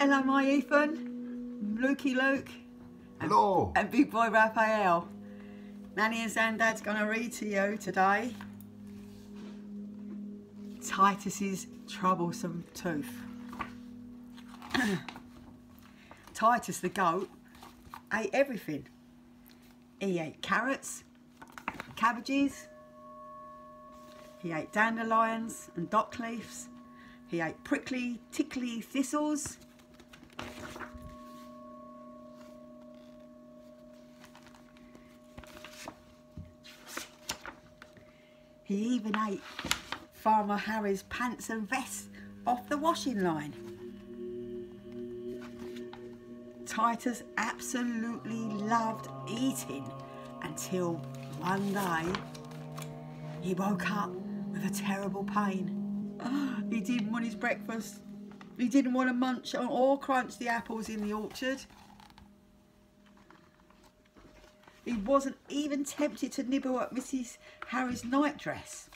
Hello, my Ethan, Lukey Luke, Hello. and Big Boy Raphael. Nanny and Zandad's going to read to you today Titus's troublesome tooth. Titus the goat ate everything. He ate carrots, cabbages, he ate dandelions and dock leaves, he ate prickly, tickly thistles. He even ate Farmer Harry's pants and vest off the washing line. Titus absolutely loved eating until one day he woke up with a terrible pain. He didn't want his breakfast. He didn't want to munch on or crunch the apples in the orchard. He wasn't even tempted to nibble at Mrs. Harry's nightdress.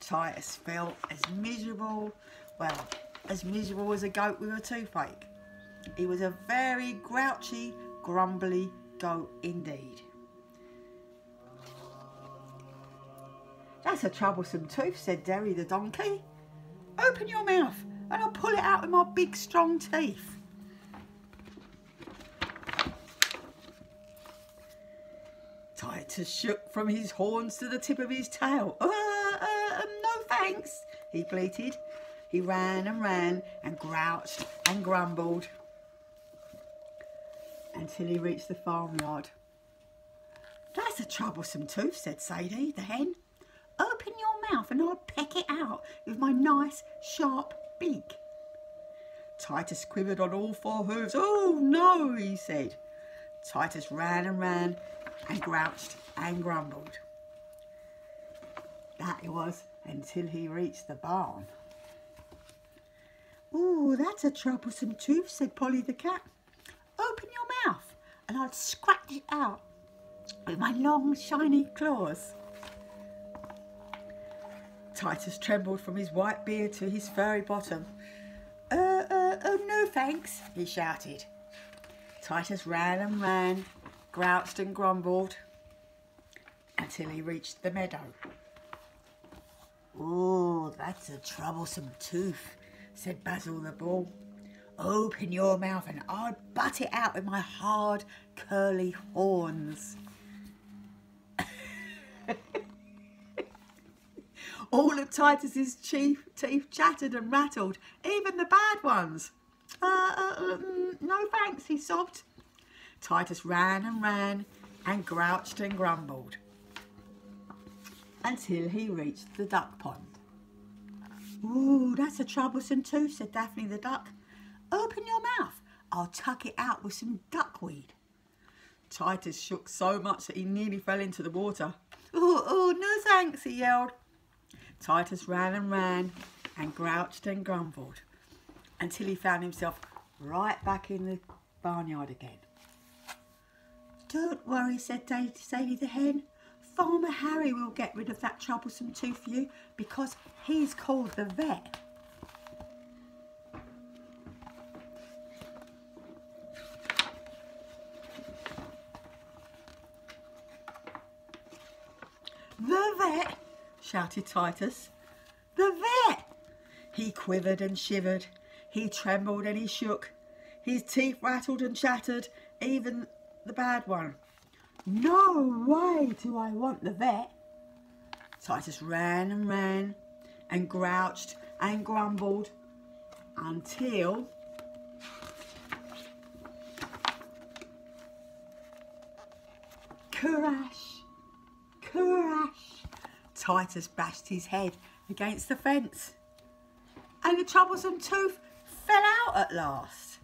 Titus felt as miserable, well, as miserable as a goat with a toothache. He was a very grouchy, grumbly goat indeed. That's a troublesome tooth, said Derry the donkey. Open your mouth and I'll pull it out with my big strong teeth. Titus shook from his horns to the tip of his tail. Uh, uh, um, no thanks, he bleated. He ran and ran and grouched and grumbled until he reached the farmyard. That's a troublesome tooth, said Sadie, the hen. Open your mouth and I'll peck it out with my nice sharp beak. Titus quivered on all four hooves. Oh no, he said. Titus ran and ran and grouched and grumbled. That it was until he reached the barn. Ooh, that's a troublesome tooth, said Polly the cat. Open your mouth and I'll scratch it out with my long shiny claws. Titus trembled from his white beard to his furry bottom. Uh, uh, oh no thanks, he shouted. Titus ran and ran, grouched and grumbled until he reached the meadow. Oh, that's a troublesome tooth, said Basil the bull. Open your mouth and I'll butt it out with my hard, curly horns. All of Titus's chief teeth chattered and rattled, even the bad ones. Uh, uh, um, no thanks, he sobbed. Titus ran and ran and grouched and grumbled until he reached the duck pond. Ooh, that's a troublesome tooth, said Daphne the duck. Open your mouth, I'll tuck it out with some duckweed. Titus shook so much that he nearly fell into the water. Oh, oh, no thanks, he yelled. Titus ran and ran and grouched and grumbled until he found himself right back in the barnyard again. Don't worry, said Sadie the hen. Farmer Harry will get rid of that troublesome tooth for you because he's called the vet. The vet, shouted Titus. The vet! He quivered and shivered. He trembled and he shook. His teeth rattled and chattered, even the bad one. No way do I want the vet. Titus ran and ran and grouched and grumbled until crash, crash. Titus bashed his head against the fence and the troublesome tooth fell out at last.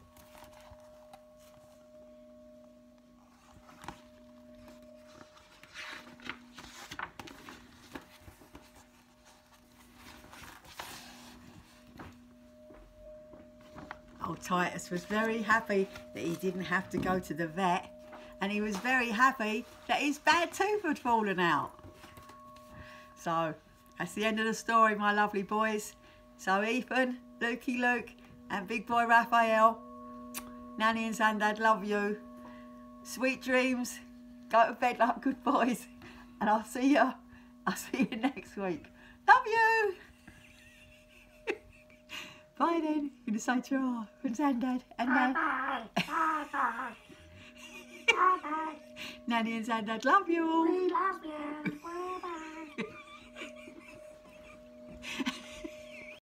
Old Titus was very happy that he didn't have to go to the vet and he was very happy that his bad tooth had fallen out. So that's the end of the story, my lovely boys. So Ethan, Lukey Luke, and big boy Raphael. Nanny and Sandad love you. Sweet dreams. Go to bed like good boys. And I'll see you. I'll see you next week. Love you. Bye then. To say to and Sandad and Nan. Bye bye. Bye bye. Bye bye. Nanny and Sandad love you all. We love you.